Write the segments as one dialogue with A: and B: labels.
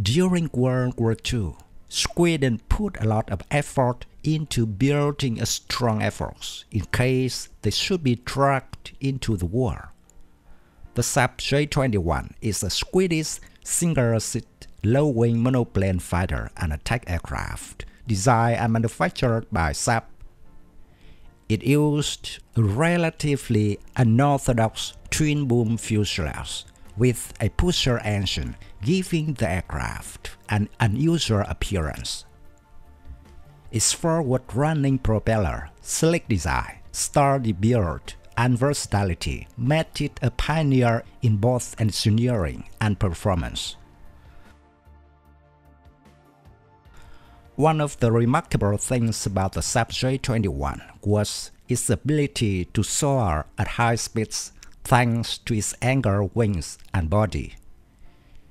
A: During World War II, Sweden put a lot of effort into building a strong force in case they should be dragged into the war. The Saab J-21 is a Swedish single-seat low-wing monoplane fighter and attack aircraft designed and manufactured by Saab. It used a relatively unorthodox twin-boom fuselage with a pusher engine giving the aircraft an unusual appearance. Its forward-running propeller, sleek design, sturdy build, and versatility made it a pioneer in both engineering and performance. One of the remarkable things about the Saab J-21 was its ability to soar at high speeds thanks to its angled wings and body.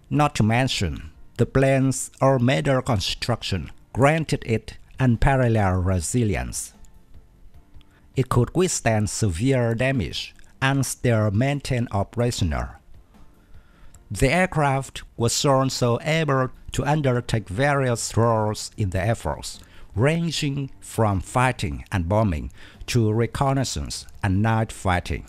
A: Not to mention, the plane's all-metal construction granted it unparalleled resilience. It could withstand severe damage and still maintain operational. The aircraft was also able to undertake various roles in the Force, ranging from fighting and bombing to reconnaissance and night fighting.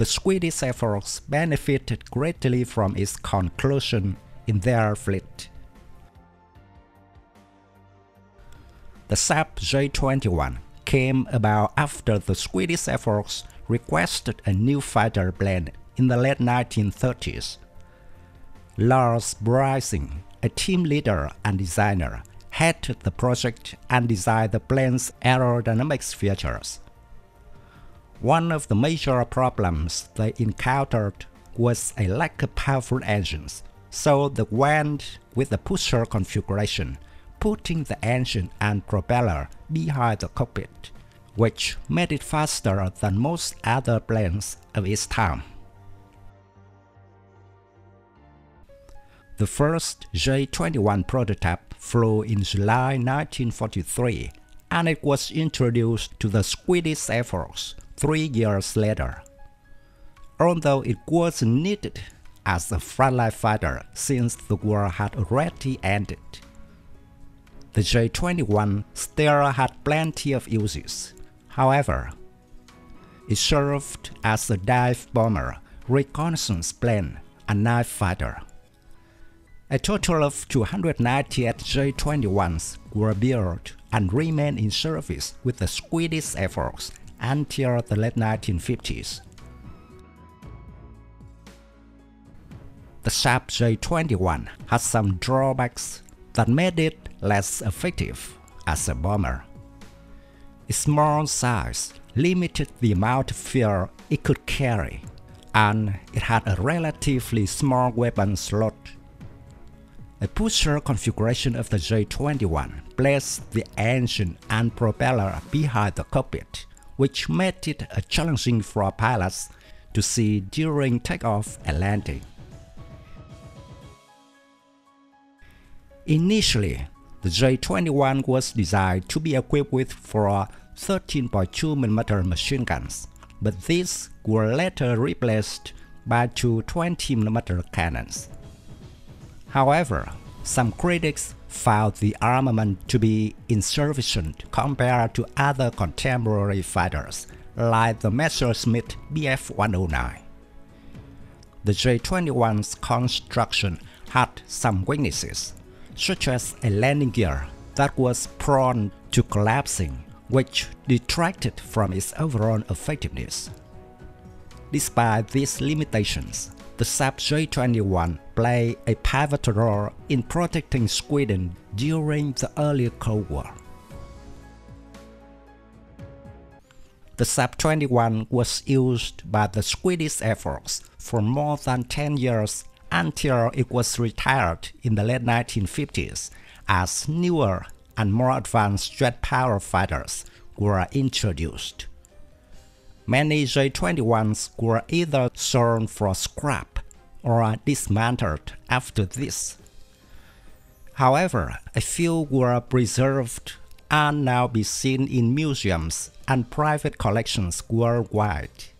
A: The Swedish Force benefited greatly from its conclusion in their fleet. The Saab J-21 came about after the Swedish Force requested a new fighter plane in the late 1930s. Lars Brising, a team leader and designer, headed the project and designed the plane's aerodynamics features. One of the major problems they encountered was a lack of powerful engines, so they went with the pusher configuration, putting the engine and propeller behind the cockpit, which made it faster than most other planes of its time. The first J-21 prototype flew in July 1943 and it was introduced to the Swedish Air Force three years later. Although it wasn't needed as a frontline fighter since the war had already ended. The J-21 still had plenty of uses. However, it served as a dive bomber, reconnaissance plane, and night fighter. A total of 298 J-21s were built and remained in service with the Swedish Air Force until the late 1950s. The Saab J-21 had some drawbacks that made it less effective as a bomber. Its small size limited the amount of fuel it could carry, and it had a relatively small weapon slot. A pusher configuration of the J-21 placed the engine and propeller behind the cockpit, which made it challenging for pilots to see during takeoff and landing. Initially, the J-21 was designed to be equipped with four 13.2mm machine guns, but these were later replaced by two 20mm cannons. However, some critics found the armament to be insufficient compared to other contemporary fighters like the Messerschmitt Bf-109. The J-21's construction had some weaknesses, such as a landing gear that was prone to collapsing, which detracted from its overall effectiveness. Despite these limitations, the Saab J-21 played a pivotal role in protecting Sweden during the early Cold War. The Saab 21 was used by the Swedish Air Force for more than 10 years until it was retired in the late 1950s as newer and more advanced jet power fighters were introduced. Many J-21s were either sold for scrap or dismantled after this. However, a few were preserved and now be seen in museums and private collections worldwide.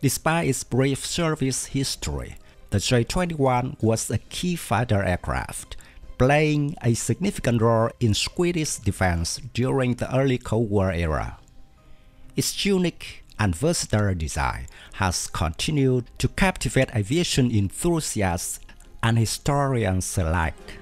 A: Despite its brief service history, the J-21 was a key fighter aircraft, playing a significant role in Swedish defense during the early Cold War era. Its unique and versatile design has continued to captivate aviation enthusiasts and historians alike.